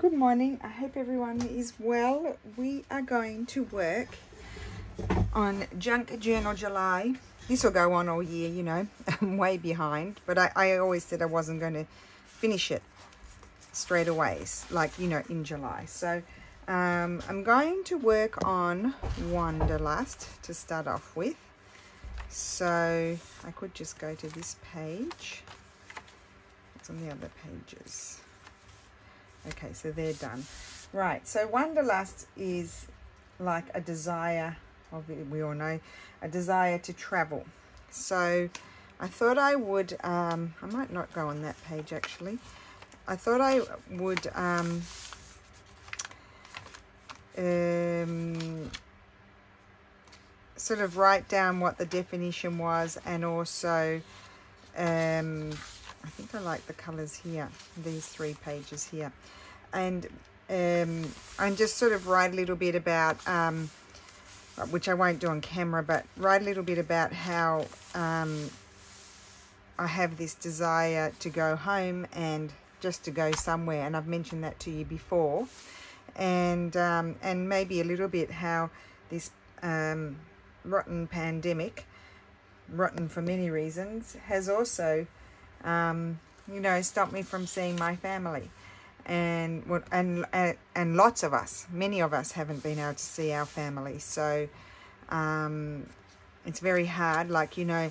Good morning. I hope everyone is well. We are going to work on Junk Journal July. This will go on all year, you know. I'm way behind, but I, I always said I wasn't going to finish it straight away, like, you know, in July. So um, I'm going to work on Wanderlust to start off with. So I could just go to this page. What's on the other pages? Okay, so they're done. Right, so Wanderlust is like a desire, we all know, a desire to travel. So I thought I would, um, I might not go on that page actually. I thought I would um, um, sort of write down what the definition was and also um, I think I like the colours here, these three pages here. And um, and just sort of write a little bit about, um, which I won't do on camera, but write a little bit about how um, I have this desire to go home and just to go somewhere. And I've mentioned that to you before. And, um, and maybe a little bit how this um, rotten pandemic, rotten for many reasons, has also um, you know, stopped me from seeing my family. And, and, and lots of us, many of us haven't been able to see our family. So um, it's very hard. Like, you know,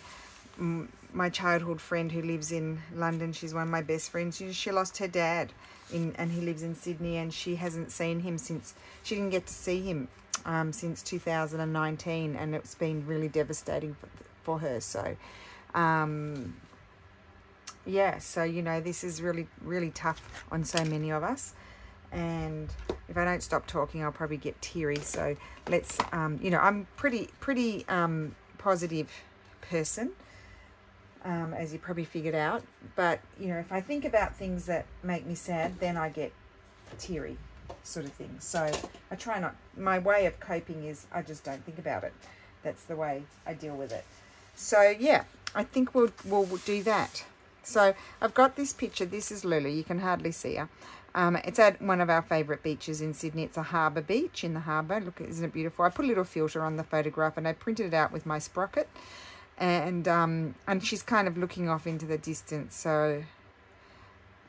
my childhood friend who lives in London, she's one of my best friends. She, she lost her dad in, and he lives in Sydney and she hasn't seen him since, she didn't get to see him um, since 2019 and it's been really devastating for, for her. So, um, yeah, so, you know, this is really, really tough on so many of us. And if I don't stop talking, I'll probably get teary. So let's, um, you know, I'm pretty, pretty um, positive person, um, as you probably figured out. But, you know, if I think about things that make me sad, then I get teary sort of thing. So I try not, my way of coping is I just don't think about it. That's the way I deal with it. So yeah, I think we'll, we'll do that. So I've got this picture. This is Lulu. You can hardly see her. Um, it's at one of our favourite beaches in Sydney. It's a harbour beach in the harbour. Look, isn't it beautiful? I put a little filter on the photograph and I printed it out with my sprocket. And, um, and she's kind of looking off into the distance. So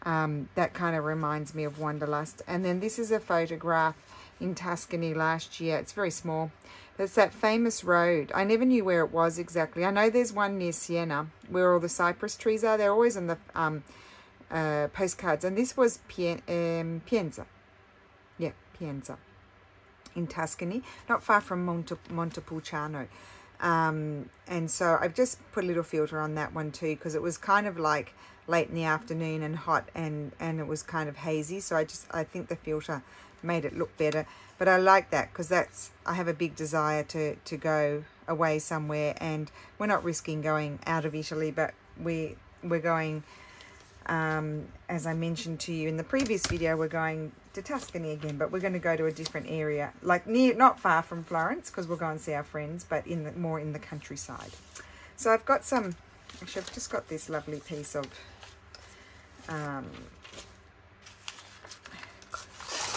um, that kind of reminds me of Wanderlust. And then this is a photograph in Tuscany last year. It's very small. It's that famous road. I never knew where it was exactly. I know there's one near Siena where all the cypress trees are. They're always on the um, uh, postcards. And this was Pien um, Pienza. Yeah, Pienza in Tuscany, not far from Monte Montepulciano. Um, and so I've just put a little filter on that one too because it was kind of like late in the afternoon and hot and, and it was kind of hazy. So I just, I think the filter made it look better. But I like that because that's, I have a big desire to, to go away somewhere and we're not risking going out of Italy, but we, we're going, um, as I mentioned to you in the previous video, we're going to Tuscany again, but we're going to go to a different area, like near, not far from Florence because we'll go and see our friends, but in the, more in the countryside. So I've got some, actually I've just got this lovely piece of um,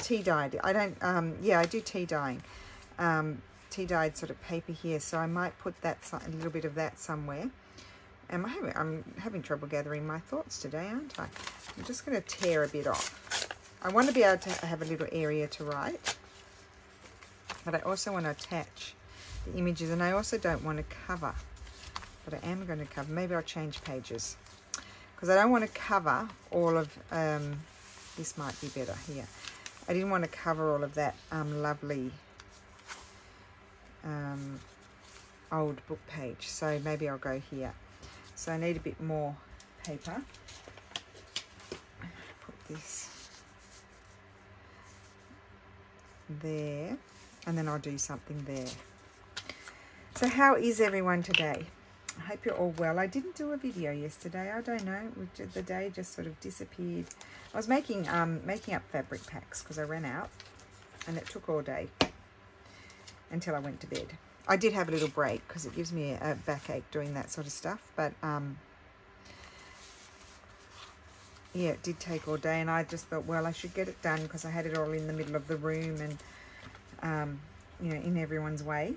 tea dyed. I don't, um, yeah, I do tea dyeing. Um, tea dyed sort of paper here, so I might put that a little bit of that somewhere. Am I having, I'm having trouble gathering my thoughts today, aren't I? I'm just going to tear a bit off. I want to be able to have a little area to write, but I also want to attach the images, and I also don't want to cover, but I am going to cover. Maybe I'll change pages because I don't want to cover all of, um, this might be better here. I didn't want to cover all of that um, lovely um, old book page. So maybe I'll go here. So I need a bit more paper. Put this there. And then I'll do something there. So how is everyone today? I hope you're all well. I didn't do a video yesterday. I don't know. The day just sort of disappeared. I was making um, making up fabric packs because I ran out and it took all day until I went to bed. I did have a little break because it gives me a, backache doing that sort of stuff. But um, yeah, it did take all day, and I just thought, well, I should get it done because I had it all in the middle of the room and, um, you know, in everyone's way.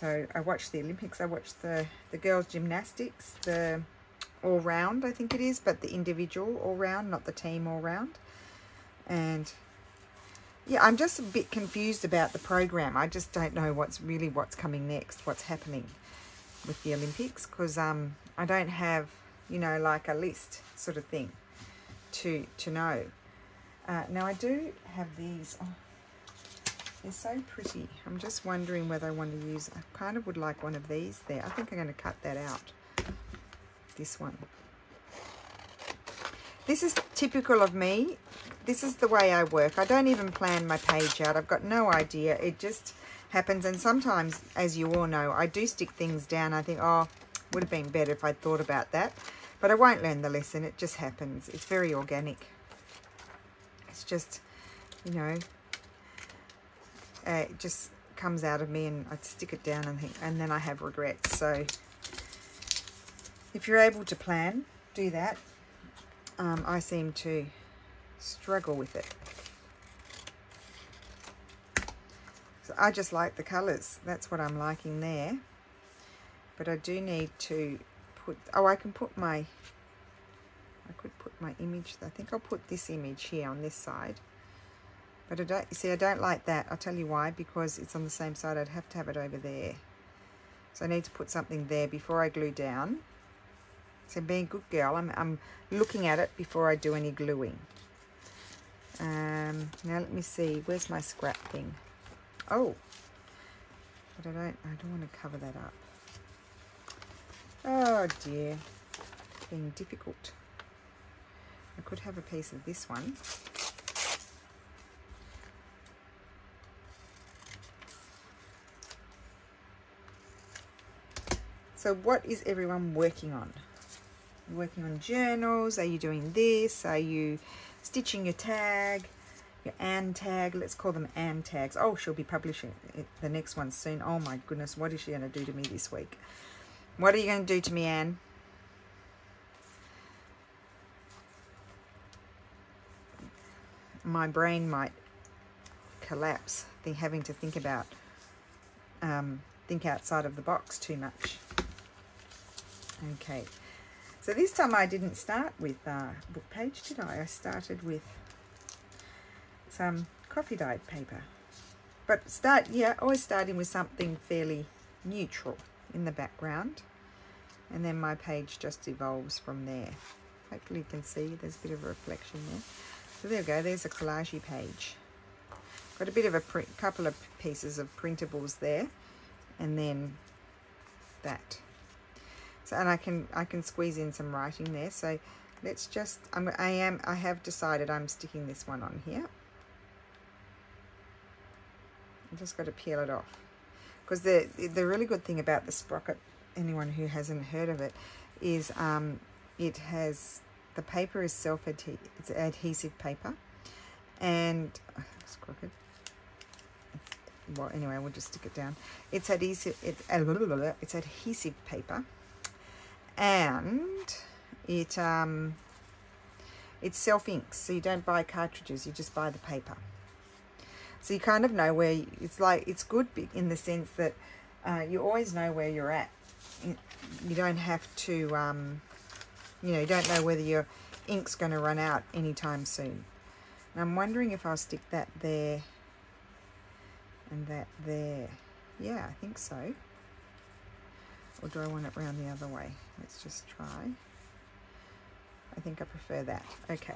So I watched the Olympics. I watched the the girls' gymnastics, the all round, I think it is, but the individual all round, not the team all round. And yeah, I'm just a bit confused about the program. I just don't know what's really what's coming next, what's happening with the Olympics, because um, I don't have, you know, like a list sort of thing to to know. Uh, now I do have these. Oh, they're so pretty. I'm just wondering whether I want to use. I kind of would like one of these there. I think I'm going to cut that out. This one. This is typical of me this is the way I work. I don't even plan my page out. I've got no idea. It just happens. And sometimes, as you all know, I do stick things down. I think, oh, would have been better if I'd thought about that. But I won't learn the lesson. It just happens. It's very organic. It's just, you know, uh, it just comes out of me and I stick it down and think, and then I have regrets. So if you're able to plan, do that. Um, I seem to struggle with it. So I just like the colours. That's what I'm liking there. But I do need to put, oh, I can put my, I could put my image, I think I'll put this image here on this side. But I don't, you see, I don't like that. I'll tell you why, because it's on the same side. I'd have to have it over there. So I need to put something there before I glue down. So being a good girl, I'm, I'm looking at it before I do any gluing. Um, now let me see. Where's my scrap thing? Oh, but I don't. I don't want to cover that up. Oh dear, being difficult. I could have a piece of this one. So what is everyone working on? Working on journals? Are you doing this? Are you stitching your tag, your Anne tag. Let's call them Anne tags. Oh, she'll be publishing the next one soon. Oh my goodness, what is she going to do to me this week? What are you going to do to me, Anne? My brain might collapse, having to think about, um, think outside of the box too much. Okay. So this time I didn't start with uh, book page, did I? I started with some coffee dyed paper. But start, yeah, always starting with something fairly neutral in the background. And then my page just evolves from there. Hopefully you can see there's a bit of a reflection there. So there we go, there's a collage page. Got a bit of a print, couple of pieces of printables there. And then that. And I can I can squeeze in some writing there. So let's just I'm, I am I have decided I'm sticking this one on here. I'm just got to peel it off because the the really good thing about the sprocket, anyone who hasn't heard of it, is um, it has the paper is self -adhe it's adhesive paper, and oh, it's crooked. well, anyway, we'll just stick it down. It's adhesive. It's, it's adhesive paper and it um, self inks so you don't buy cartridges you just buy the paper. So you kind of know where you, it's like it's good in the sense that uh, you always know where you're at. You don't have to um, you know you don't know whether your ink's going to run out anytime soon. And I'm wondering if I'll stick that there and that there. Yeah I think so or do I want it round the other way? Let's just try. I think I prefer that. Okay.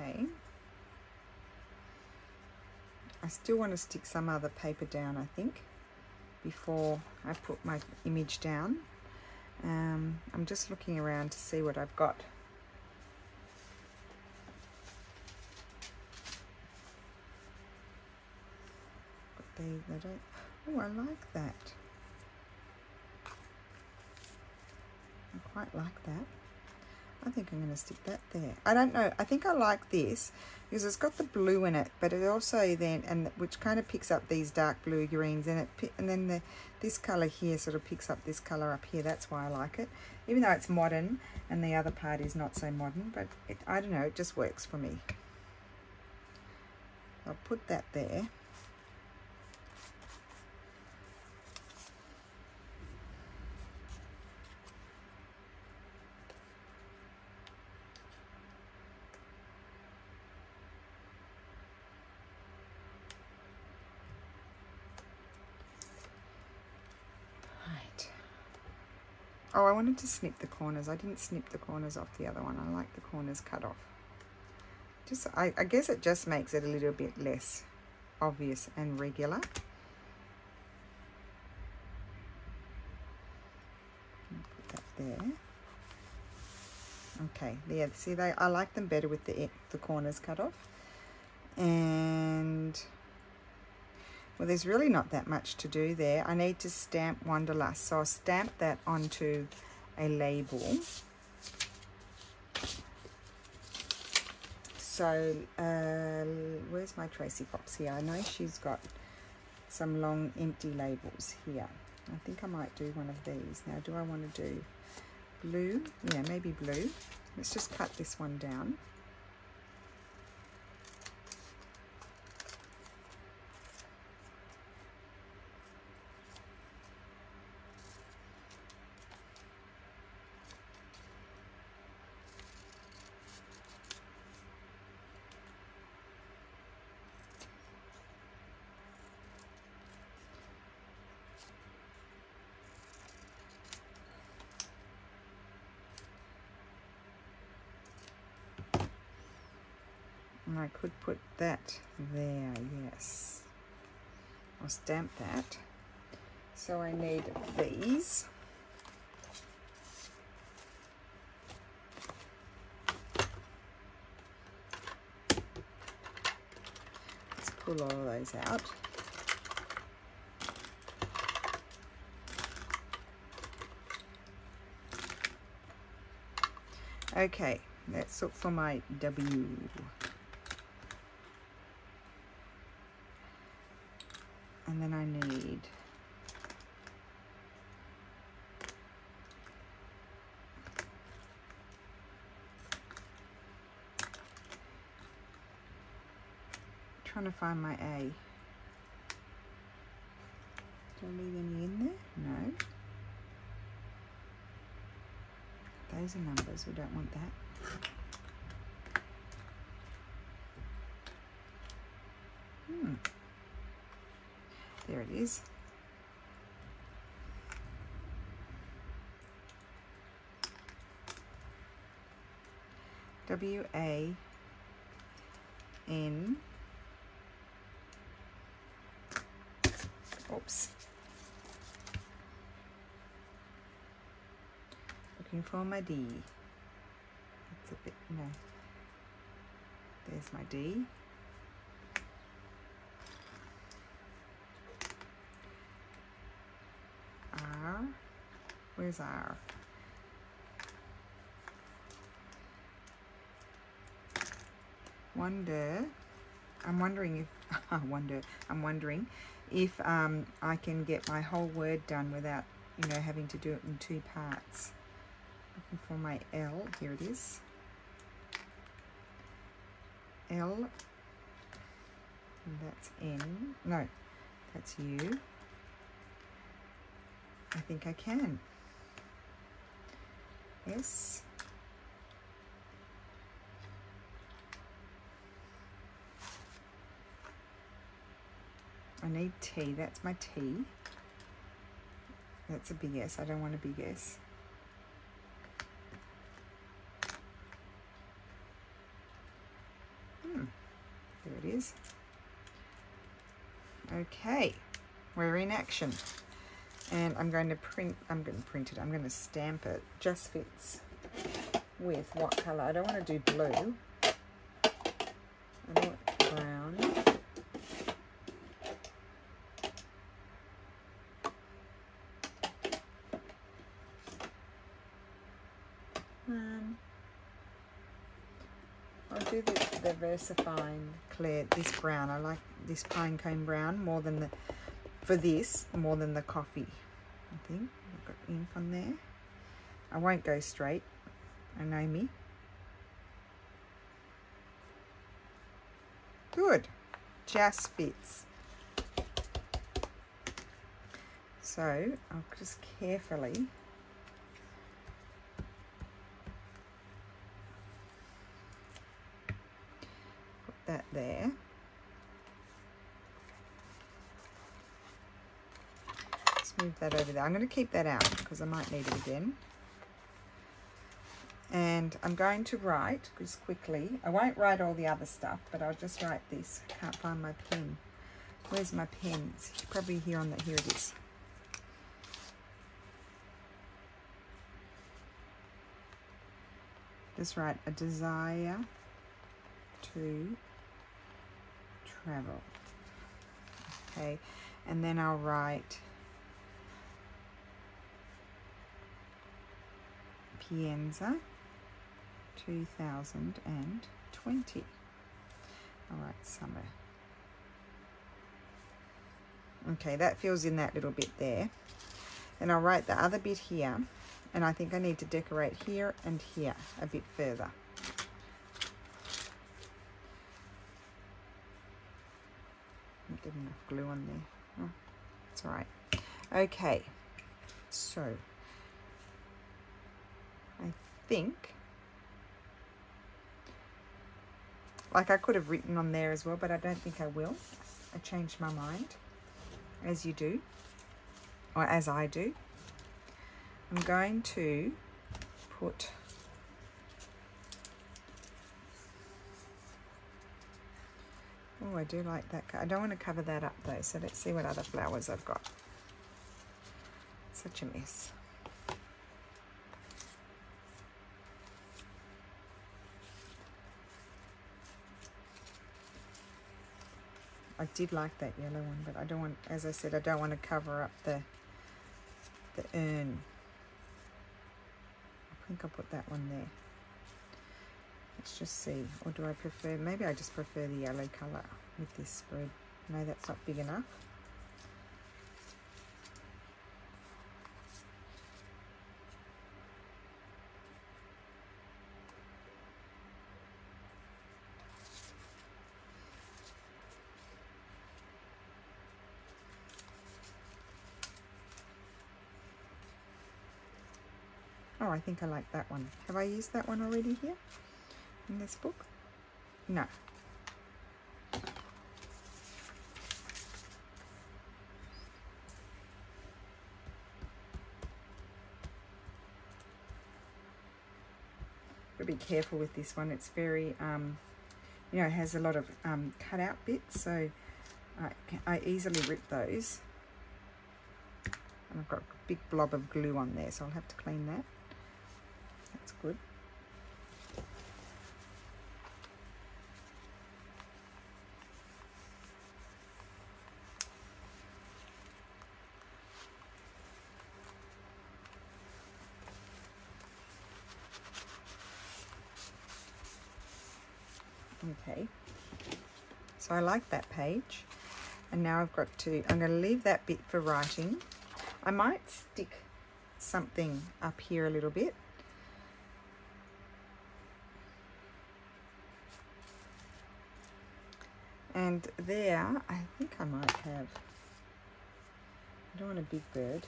Okay. I still want to stick some other paper down, I think, before I put my image down. Um, I'm just looking around to see what I've got. they, they don't. Oh, I like that. I quite like that. I think I'm going to stick that there. I don't know. I think I like this because it's got the blue in it, but it also then, and which kind of picks up these dark blue greens and it, and then the this color here sort of picks up this color up here. That's why I like it, even though it's modern and the other part is not so modern, but it, I don't know, it just works for me. I'll put that there. Wanted to snip the corners. I didn't snip the corners off the other one. I like the corners cut off. Just, I, I guess it just makes it a little bit less obvious and regular. Put that there. Okay, yeah, see, they I like them better with the, the corners cut off. And well, there's really not that much to do there. I need to stamp Wanderlust. So I'll stamp that onto a label. So uh, where's my Tracy Fox here? I know she's got some long empty labels here. I think I might do one of these. Now, do I want to do blue? Yeah, maybe blue. Let's just cut this one down. And I could put that there, yes. I'll stamp that. So I need these. Let's pull all of those out. Okay, let's look for my W. and then I need trying to find my A. Do I leave any in there? No. Those are numbers, we don't want that. Hmm. There it is. W A N. Oops. Looking for my D. It's a bit no. There's my D Where's our? Wonder, I'm wondering if, I wonder, I'm wondering if um, I can get my whole word done without, you know, having to do it in two parts. Looking for my L, here it is. L, that's N, no, that's U. I think I can. Yes. I need T. That's my T. That's a big S. I don't want a big S. Hmm. There it is. Okay. We're in action and I'm going to print, I'm going to print it, I'm going to stamp it. Just fits with what colour? I don't want to do blue. I want brown. Um, I'll do the, the VersaFine Clair, this brown. I like this pine cone brown more than the for this, more than the coffee. I think I've got ink on there. I won't go straight. I know me. Good. Just fits. So I'll just carefully put that there. Let's move that over there. I'm going to keep that out because I might need it again. And I'm going to write just quickly. I won't write all the other stuff, but I'll just write this. I Can't find my pen. Where's my pen? It's probably here on the, here it is. Just write a desire to travel. Okay, and then I'll write Pienza 2020. All right, summer. Okay, that fills in that little bit there. And I'll write the other bit here. And I think I need to decorate here and here a bit further. Not getting enough glue on there. Oh, it's all right. Okay, so think like I could have written on there as well, but I don't think I will. I changed my mind, as you do, or as I do. I'm going to put Oh, I do like that. I don't want to cover that up though, so let's see what other flowers I've got. Such a mess. I did like that yellow one, but I don't want, as I said, I don't want to cover up the the urn. I think I'll put that one there. Let's just see. Or do I prefer, maybe I just prefer the yellow colour with this spread. No, that's not big enough. Think I like that one. Have I used that one already here in this book? No. But be careful with this one. It's very, um, you know, it has a lot of um, cut out bits, so I, I easily rip those. And I've got a big blob of glue on there, so I'll have to clean that. That's good. Okay, so I like that page. And now I've got to, I'm going to leave that bit for writing. I might stick something up here a little bit. And there, I think I might have, I don't want a big bird.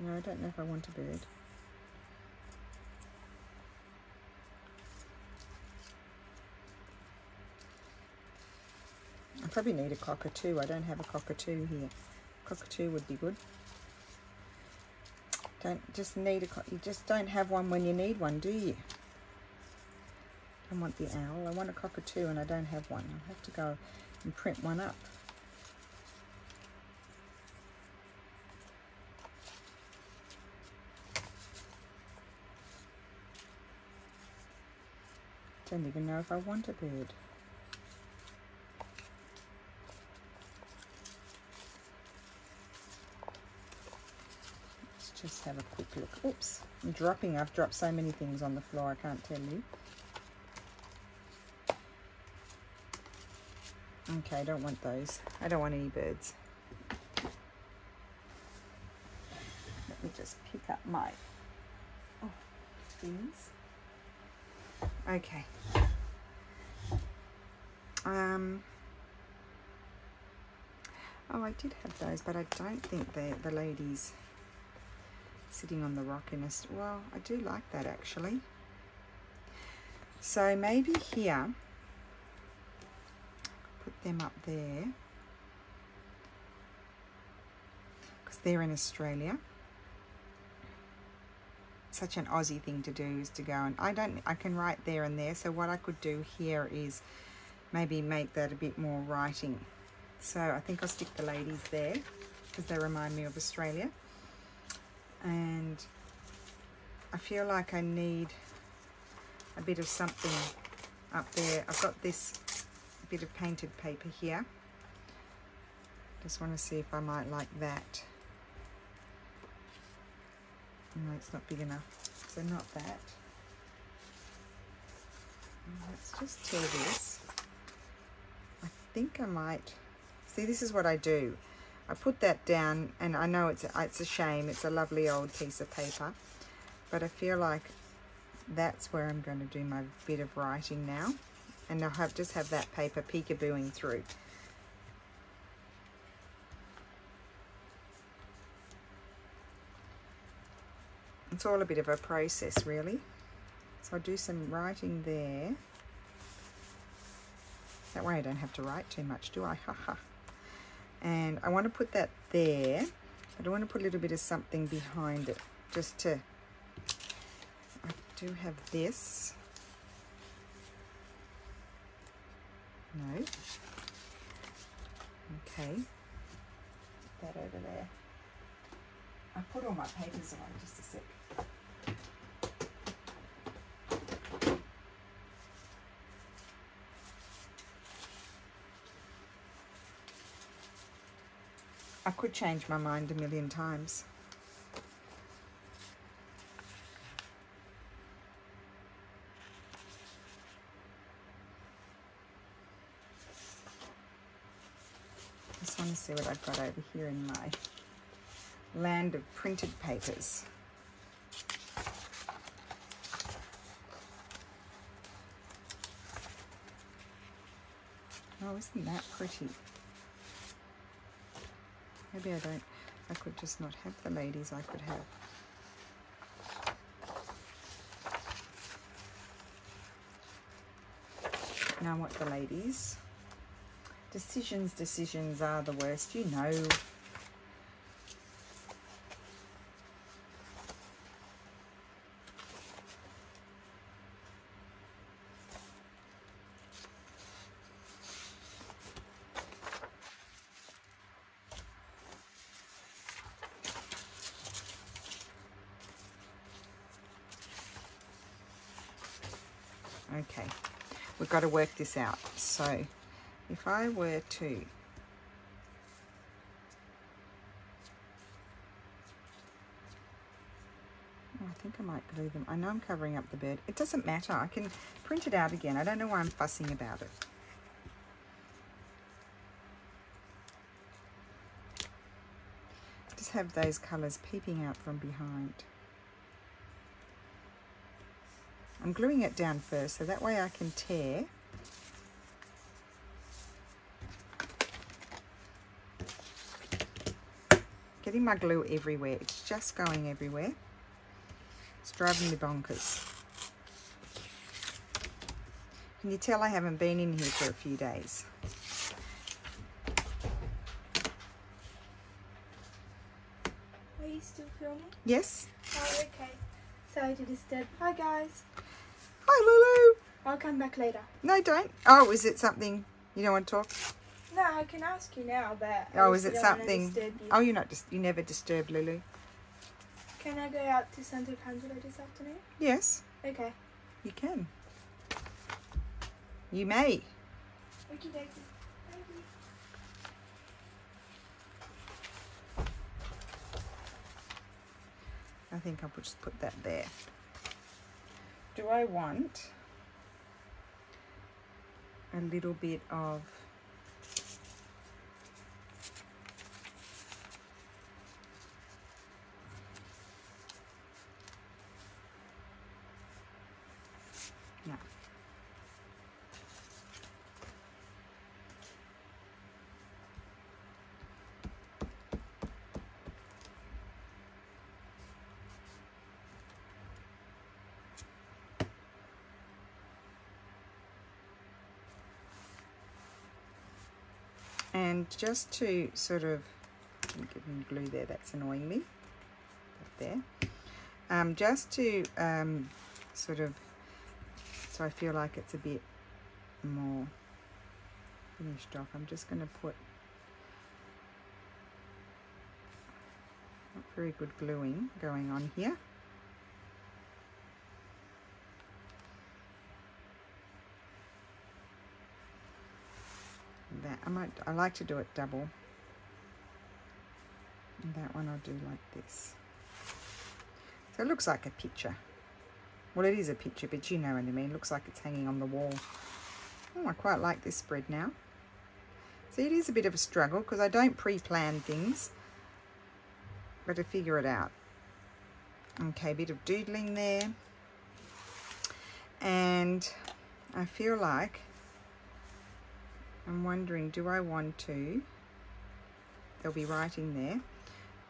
No, I don't know if I want a bird. Probably need a cockatoo. I don't have a cockatoo here. Cockatoo would be good. Don't just need a you just don't have one when you need one, do you? I want the owl. I want a cockatoo and I don't have one. I'll have to go and print one up. Don't even know if I want a bird. Just have a quick look. Oops, I'm dropping. I've dropped so many things on the floor, I can't tell you. Okay, I don't want those. I don't want any birds. Let me just pick up my oh, things. Okay. Um. Oh, I did have those, but I don't think they're the ladies sitting on the rock in a... Well, I do like that actually. So maybe here, put them up there. Because they're in Australia. Such an Aussie thing to do is to go and... I don't... I can write there and there. So what I could do here is maybe make that a bit more writing. So I think I'll stick the ladies there because they remind me of Australia and I feel like I need a bit of something up there. I've got this bit of painted paper here. Just want to see if I might like that. No, it's not big enough. So not that. Let's just tear this. I think I might... See, this is what I do. I put that down and I know it's a, it's a shame. It's a lovely old piece of paper. But I feel like that's where I'm going to do my bit of writing now. And I'll have, just have that paper peekabooing through. It's all a bit of a process really. So I'll do some writing there. That way I don't have to write too much, do I? Haha and I want to put that there. I do want to put a little bit of something behind it just to I do have this. No. Okay. That over there. I put all my papers away just a sec I could change my mind a million times. Just want to see what I've got over here in my land of printed papers. Oh, isn't that pretty? Maybe I don't, I could just not have the ladies I could have. Now what the ladies? Decisions, decisions are the worst, you know. Okay, we've got to work this out. So if I were to oh, I think I might glue them. I know I'm covering up the bird. It doesn't matter. I can print it out again. I don't know why I'm fussing about it. Just have those colours peeping out from behind. I'm gluing it down first so that way I can tear. Getting my glue everywhere. It's just going everywhere. It's driving me bonkers. Can you tell I haven't been in here for a few days? Are you still filming? Yes. Oh, okay. Sorry to disturb. Hi, guys. Hi, Lulu. I'll come back later. No, don't. Oh, is it something you don't want to talk? No, I can ask you now, but. Oh, is it something? you. Oh, you're not just. You never disturb Lulu. Can I go out to Santa Candela this afternoon? Yes, Okay. you can. You may. Okie dokie. Thank you. I think I'll just put that there. Do I want a little bit of no. Just to sort of glue there, that's annoying me. There. Um, just to um, sort of, so I feel like it's a bit more finished off. I'm just going to put not very good gluing going on here. That. I might I like to do it double. And that one I'll do like this. So it looks like a picture. Well it is a picture but you know what I mean. It looks like it's hanging on the wall. Oh I quite like this spread now. See it is a bit of a struggle because I don't pre-plan things. But to figure it out. Okay a bit of doodling there. And I feel like I'm wondering, do I want to, there'll be writing there,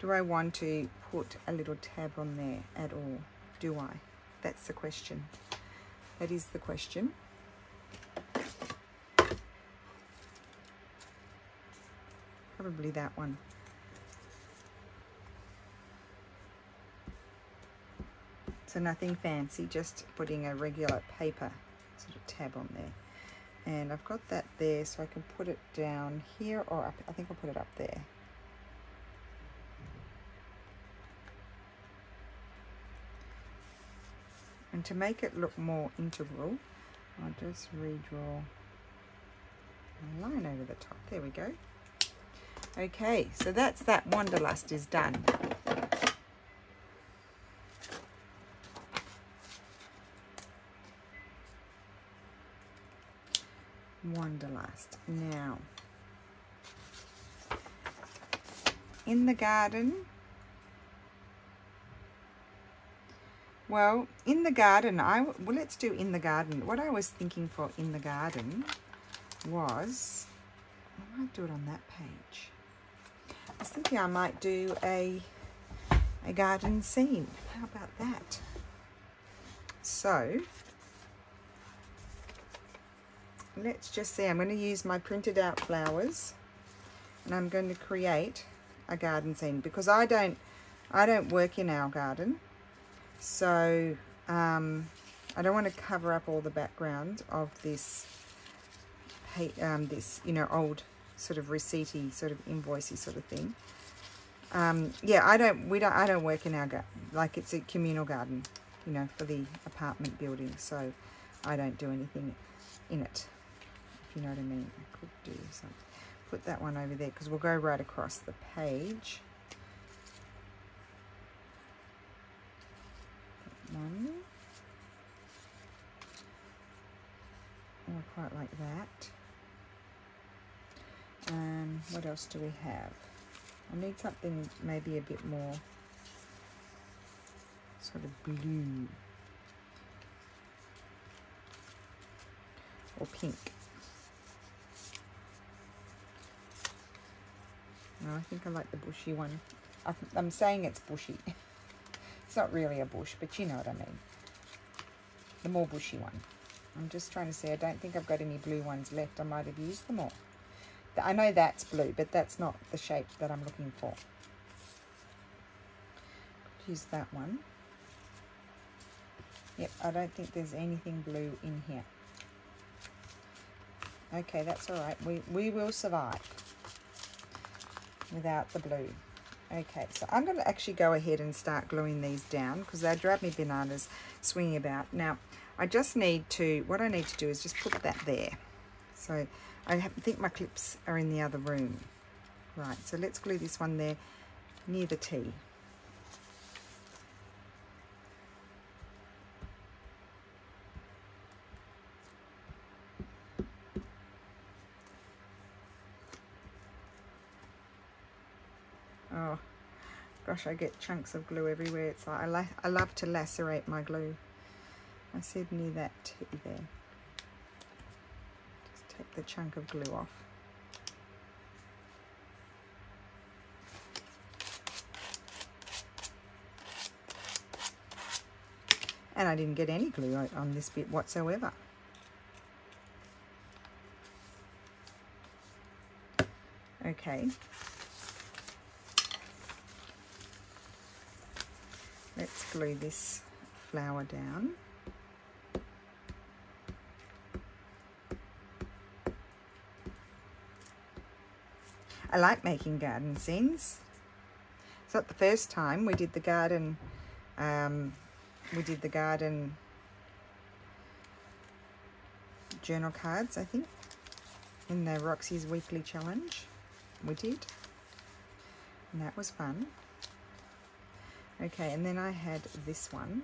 do I want to put a little tab on there at all? Do I? That's the question. That is the question. Probably that one. So nothing fancy, just putting a regular paper sort of tab on there and I've got that there so I can put it down here or up, I think I'll put it up there. And to make it look more integral I'll just redraw a line over the top. There we go. Okay so that's that wanderlust is done Wanderlust. Now, in the garden, well, in the garden, I well, let's do in the garden. What I was thinking for in the garden was, I might do it on that page. I was thinking I might do a a garden scene. How about that? So, let's just see, I'm going to use my printed out flowers and I'm going to create a garden scene because I don't, I don't work in our garden. So um, I don't want to cover up all the background of this, um, this, you know, old sort of receipty, sort of invoicey sort of thing. Um, yeah, I don't, we don't, I don't work in our garden, like it's a communal garden, you know, for the apartment building. So I don't do anything in it you know what I mean. I could do something. Put that one over there because we'll go right across the page. one. Oh, I quite like that. Um, what else do we have? I need something maybe a bit more sort of blue or pink. No, I think I like the bushy one. I'm saying it's bushy. it's not really a bush, but you know what I mean. The more bushy one. I'm just trying to say, I don't think I've got any blue ones left. I might have used them all. I know that's blue, but that's not the shape that I'm looking for. Use that one. Yep, I don't think there's anything blue in here. Okay, that's all right. We, we will survive without the blue. Okay, so I'm going to actually go ahead and start gluing these down because they drive me bananas swinging about. Now, I just need to, what I need to do is just put that there. So I think my clips are in the other room. Right, so let's glue this one there near the T. Oh, gosh, I get chunks of glue everywhere. It's like I, I love to lacerate my glue. I said near that there. Just take the chunk of glue off. And I didn't get any glue on this bit whatsoever. Okay. Let's glue this flower down. I like making garden scenes. It's not the first time we did the garden, um, we did the garden journal cards, I think, in the Roxy's weekly challenge. We did. And that was fun. Okay, and then I had this one.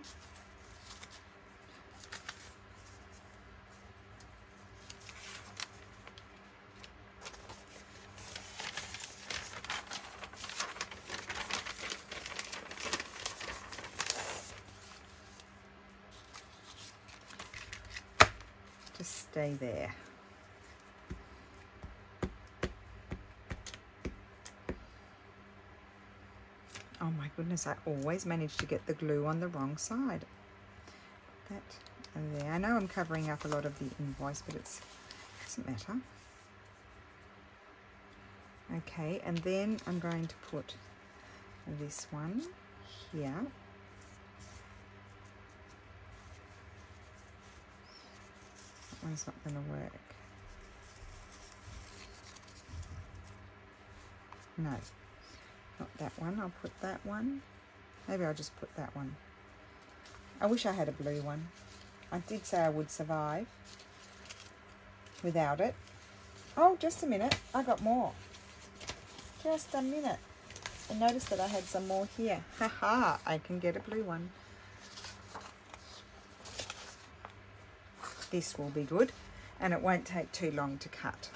Just stay there. Oh my goodness, I always manage to get the glue on the wrong side. That and there. I know I'm covering up a lot of the invoice, but it doesn't matter. Okay, and then I'm going to put this one here. That one's not going to work. No, not that one. I'll put that one. Maybe I'll just put that one. I wish I had a blue one. I did say I would survive without it. Oh, just a minute. I got more. Just a minute. I noticed that I had some more here. Haha, I can get a blue one. This will be good and it won't take too long to cut.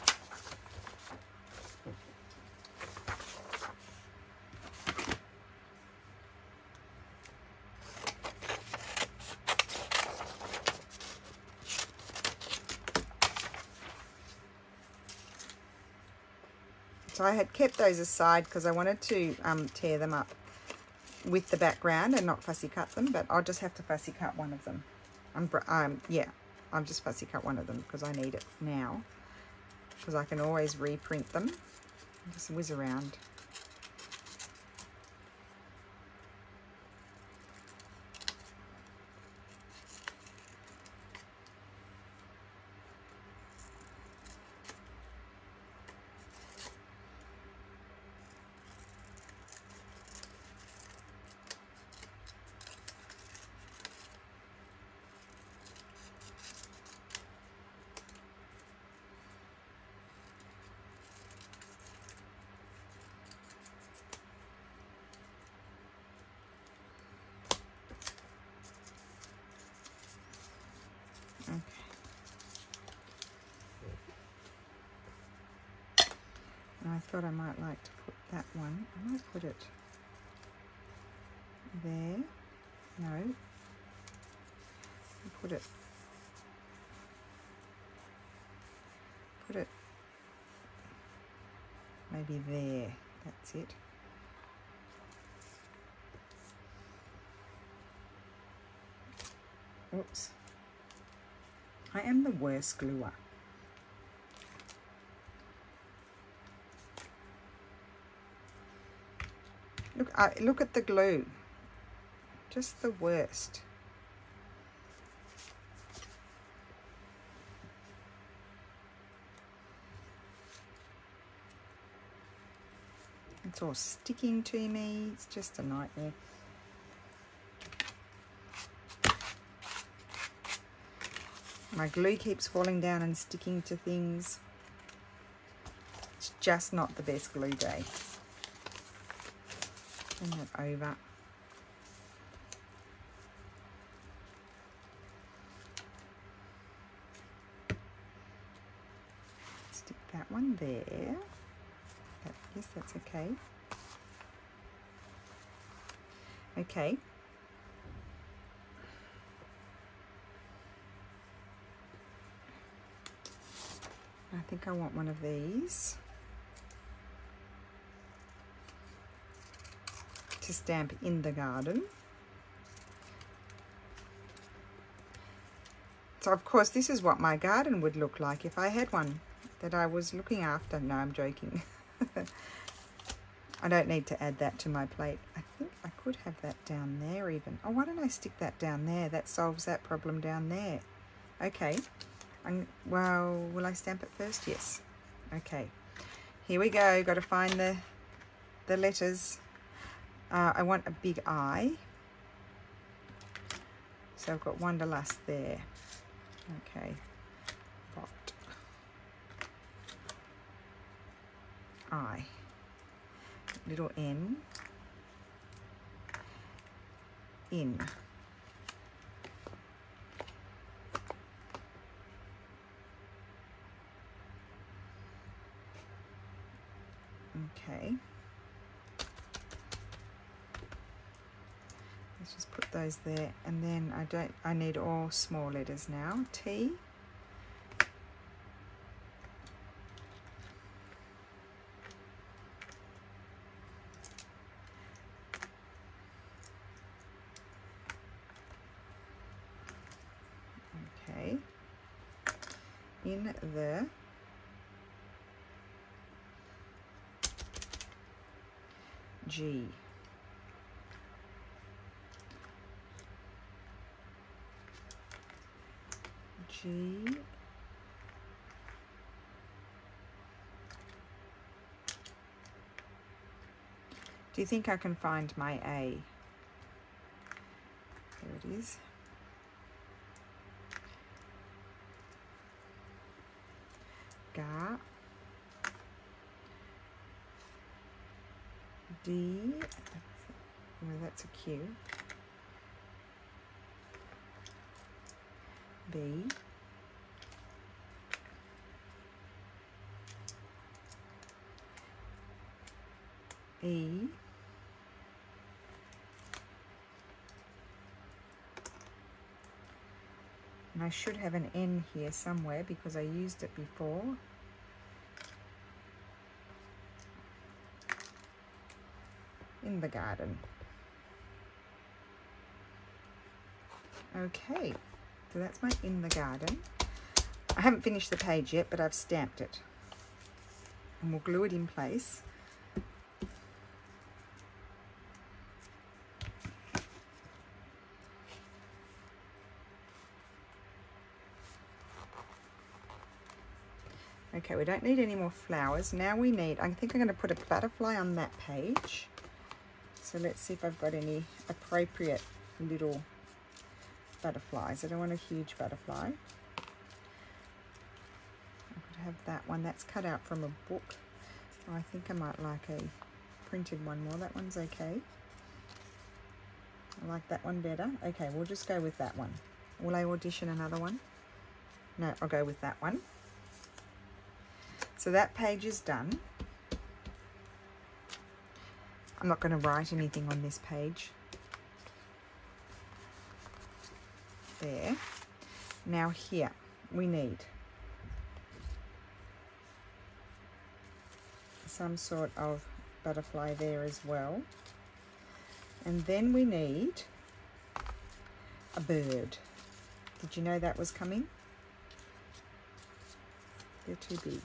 So I had kept those aside because I wanted to um, tear them up with the background and not fussy cut them, but I'll just have to fussy cut one of them. I'm, um, yeah, I'll just fussy cut one of them because I need it now because I can always reprint them. Just whiz around. I thought I might like to put that one. I might put it there. No. Put it. Put it maybe there. That's it. Oops. I am the worst gluer. Look, uh, look at the glue. Just the worst. It's all sticking to me. It's just a nightmare. My glue keeps falling down and sticking to things. It's just not the best glue day turn that over. Stick that one there. Yes, that's okay. Okay. I think I want one of these to stamp in the garden. So of course this is what my garden would look like if I had one that I was looking after. No, I'm joking. I don't need to add that to my plate. I think I could have that down there even. Oh, why don't I stick that down there? That solves that problem down there. Okay. I'm, well, will I stamp it first? Yes. Okay. Here we go. Got to find the, the letters. Uh, I want a big I. So I've got Wanderlust there. Okay. I little n in. Okay. Let's just put those there and then I don't I need all small letters now. T in the G. G Do you think I can find my A? There it is. Ga D. Well that's a Q. B. E. And I should have an N here somewhere because I used it before. In the garden. Okay, so that's my in the garden. I haven't finished the page yet, but I've stamped it. And we'll glue it in place. Okay, we don't need any more flowers. Now we need, I think I'm going to put a butterfly on that page. So let's see if I've got any appropriate little butterflies. I don't want a huge butterfly. I could have that one. That's cut out from a book. I think I might like a printed one more. That one's okay. I like that one better. Okay, we'll just go with that one. Will I audition another one? No, I'll go with that one. So that page is done. I'm not going to write anything on this page. There. Now here we need some sort of butterfly there as well. And then we need a bird. Did you know that was coming? They're too big.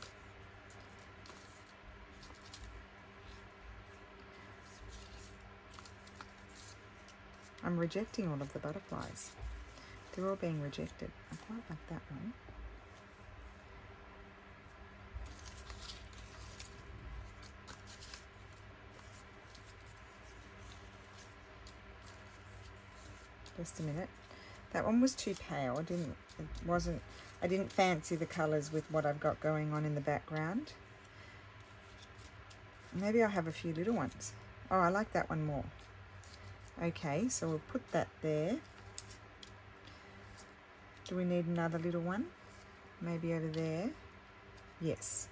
I'm rejecting all of the butterflies. They're all being rejected. I quite like that one. Just a minute. That one was too pale. I didn't, it wasn't, I didn't fancy the colours with what I've got going on in the background. Maybe I'll have a few little ones. Oh, I like that one more. Okay, so we'll put that there. Do we need another little one? Maybe over there? Yes.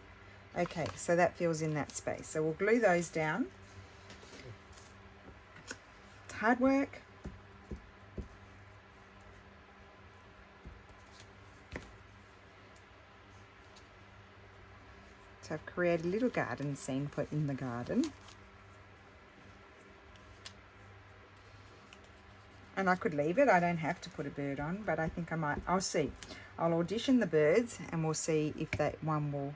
Okay, so that fills in that space. So we'll glue those down. It's hard work. So I've created a little garden scene for in the garden. And I could leave it. I don't have to put a bird on, but I think I might. I'll see. I'll audition the birds and we'll see if that one will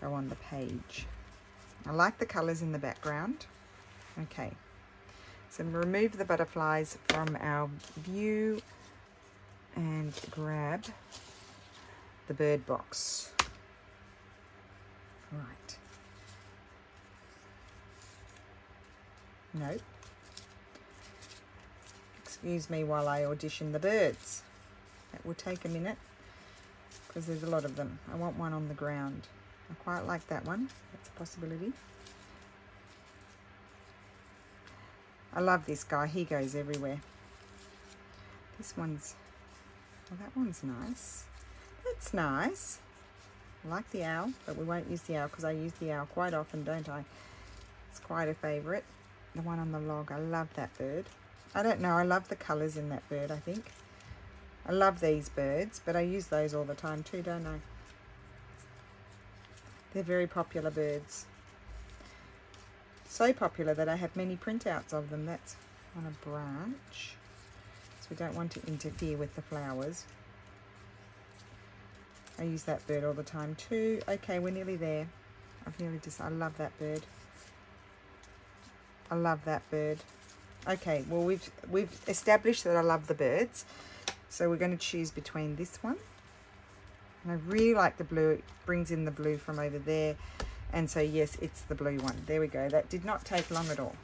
go on the page. I like the colours in the background. Okay. So remove the butterflies from our view and grab the bird box. Right. Nope. Excuse me while I audition the birds. That will take a minute because there's a lot of them. I want one on the ground. I quite like that one. That's a possibility. I love this guy. He goes everywhere. This one's, well, that one's nice. That's nice. I like the owl, but we won't use the owl because I use the owl quite often, don't I? It's quite a favourite. The one on the log, I love that bird. I don't know, I love the colours in that bird, I think. I love these birds, but I use those all the time too, don't I? They're very popular birds. So popular that I have many printouts of them. That's on a branch. So we don't want to interfere with the flowers. I use that bird all the time too. Okay, we're nearly there. I've nearly just, I love that bird. I love that bird. Okay, well we've we've established that I love the birds. So we're going to choose between this one. And I really like the blue. It brings in the blue from over there. And so yes, it's the blue one. There we go. That did not take long at all.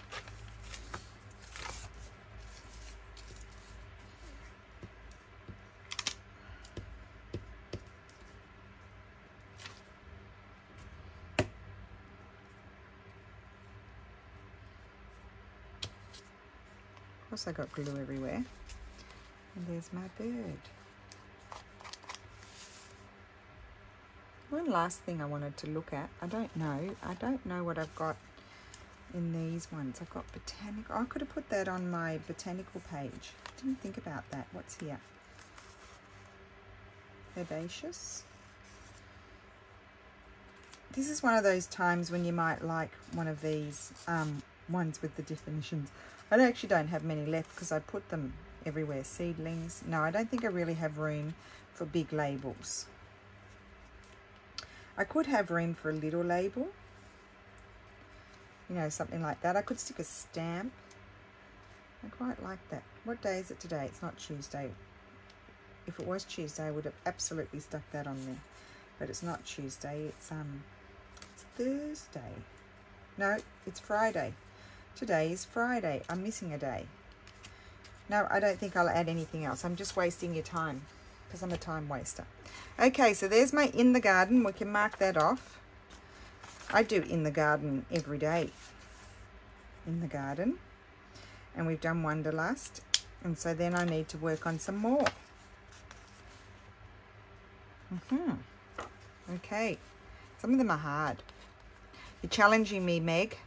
I got glue everywhere. And there's my bird. One last thing I wanted to look at. I don't know. I don't know what I've got in these ones. I've got botanical. I could have put that on my botanical page. Didn't think about that. What's here? Herbaceous. This is one of those times when you might like one of these um, ones with the definitions. I actually don't have many left because I put them everywhere. Seedlings. No, I don't think I really have room for big labels. I could have room for a little label. You know, something like that. I could stick a stamp. I quite like that. What day is it today? It's not Tuesday. If it was Tuesday, I would have absolutely stuck that on there. But it's not Tuesday. It's um, it's Thursday. No, it's Friday. Today is Friday. I'm missing a day. No, I don't think I'll add anything else. I'm just wasting your time because I'm a time waster. Okay, so there's my in the garden. We can mark that off. I do in the garden every day. In the garden. And we've done Wanderlust. And so then I need to work on some more. Mm -hmm. Okay. Some of them are hard. You're challenging me, Meg.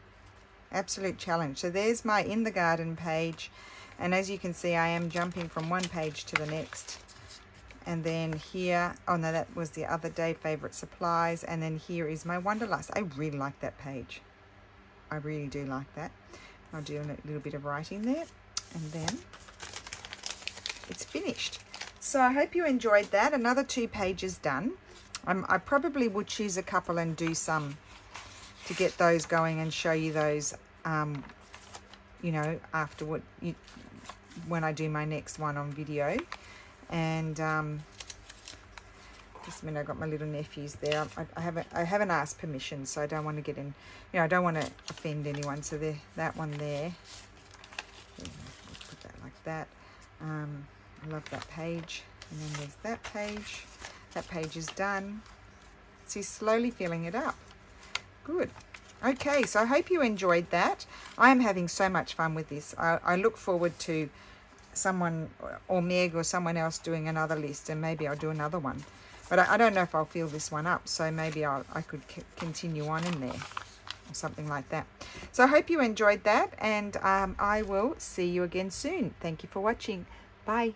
Absolute challenge. So there's my in the garden page. And as you can see, I am jumping from one page to the next. And then here, oh no, that was the other day, favorite supplies. And then here is my Wanderlust. I really like that page. I really do like that. I'll do a little bit of writing there. And then it's finished. So I hope you enjoyed that. Another two pages done. I probably would choose a couple and do some to get those going and show you those, um, you know, afterward, you, when I do my next one on video. And um, just a minute, I got my little nephews there. I, I, haven't I haven't asked permission, so I don't want to get in, you know, I don't want to offend anyone. So there, that one there, put that like that. Um, I love that page. And then there's that page. That page is done. See, slowly filling it up. Good. Okay, so I hope you enjoyed that. I am having so much fun with this. I, I look forward to someone or Meg or someone else doing another list and maybe I'll do another one. But I, I don't know if I'll fill this one up, so maybe I'll, I could continue on in there. or something like that. So I hope you enjoyed that and um, I will see you again soon. Thank you for watching. Bye.